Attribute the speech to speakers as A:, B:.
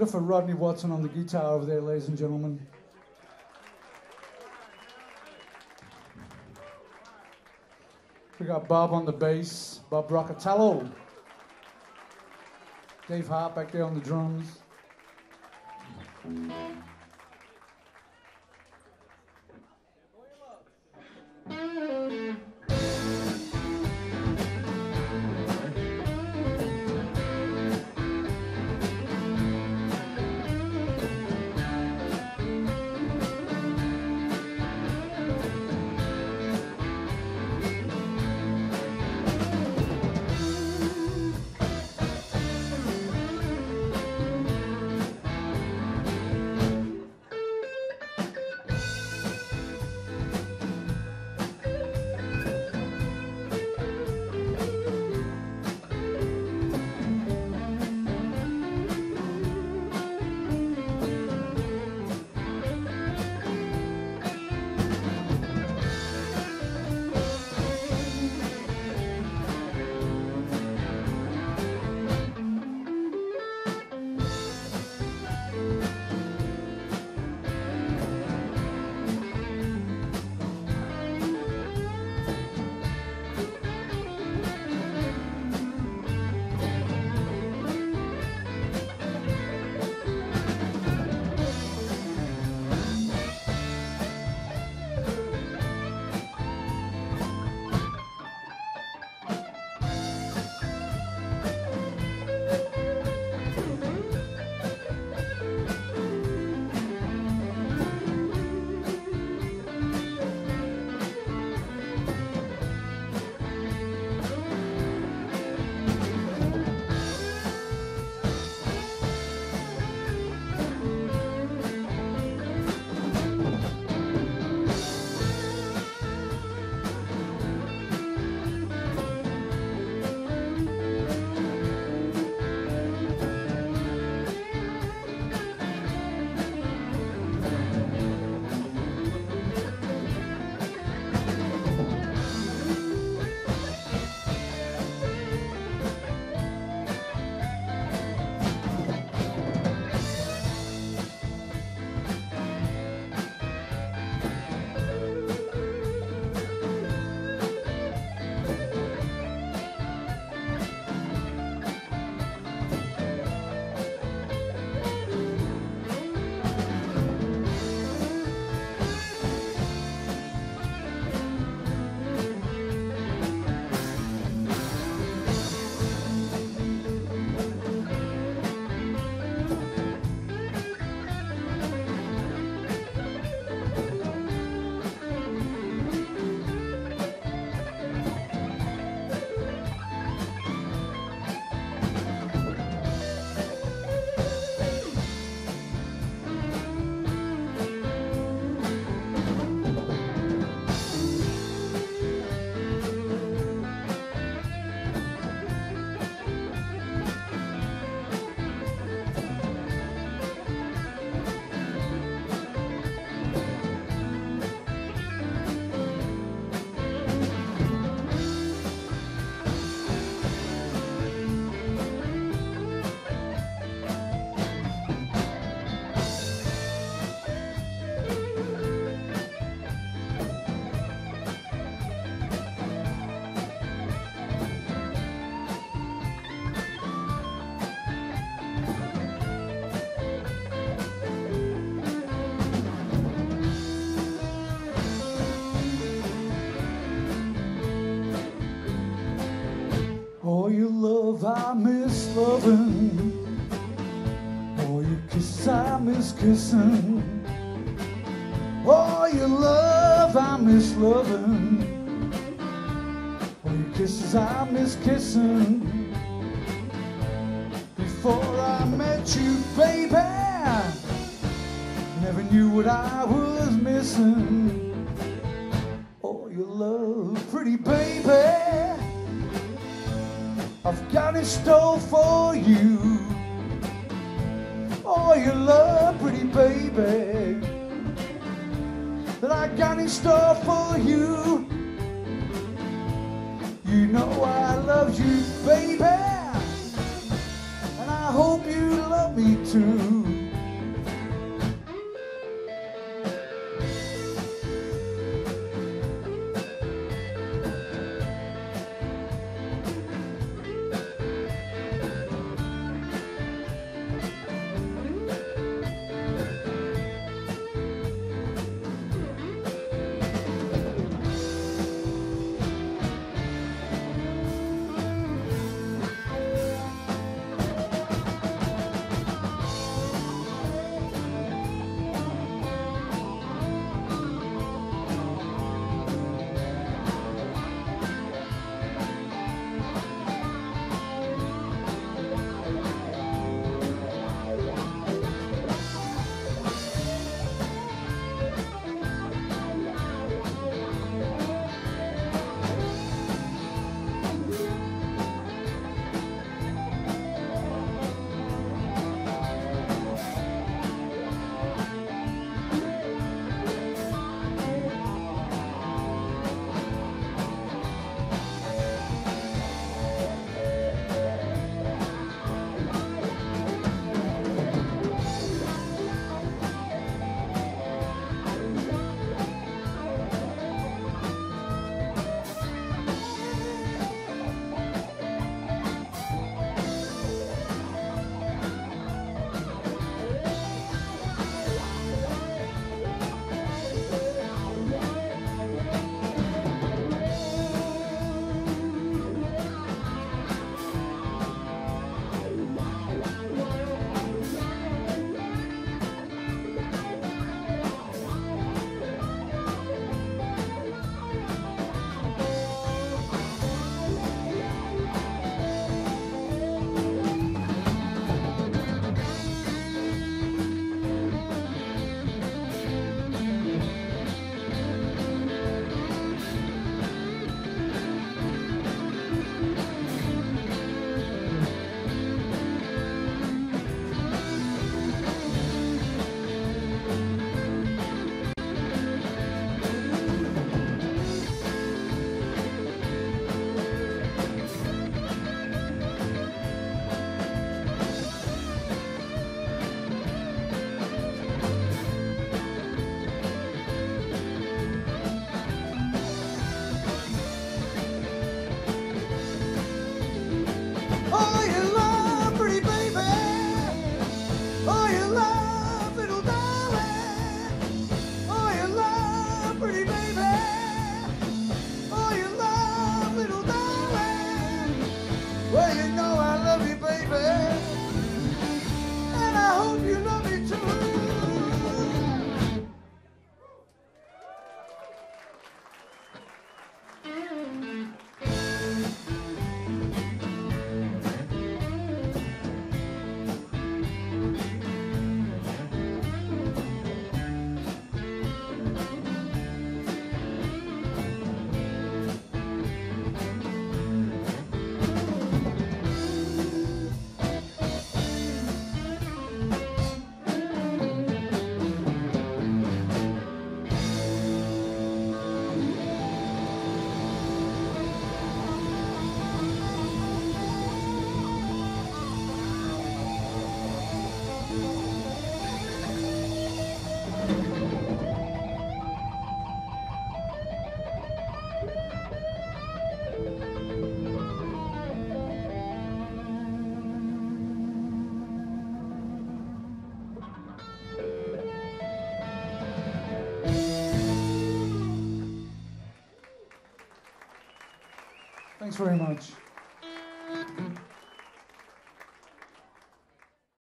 A: Good for Rodney Watson on the guitar over there, ladies and gentlemen. We got Bob on the bass, Bob Roccatello. Dave Hart back there on the drums. Loving. Oh, your kiss I miss kissing. Oh, your love I miss loving. Oh, your kisses I miss kissing. Before I met you, baby, never knew what I was missing. Oh, your love, pretty baby. In store for you. Oh, your love, pretty baby. That I got in store for you. You know I love you, baby. And I hope you love me too. Thanks very much.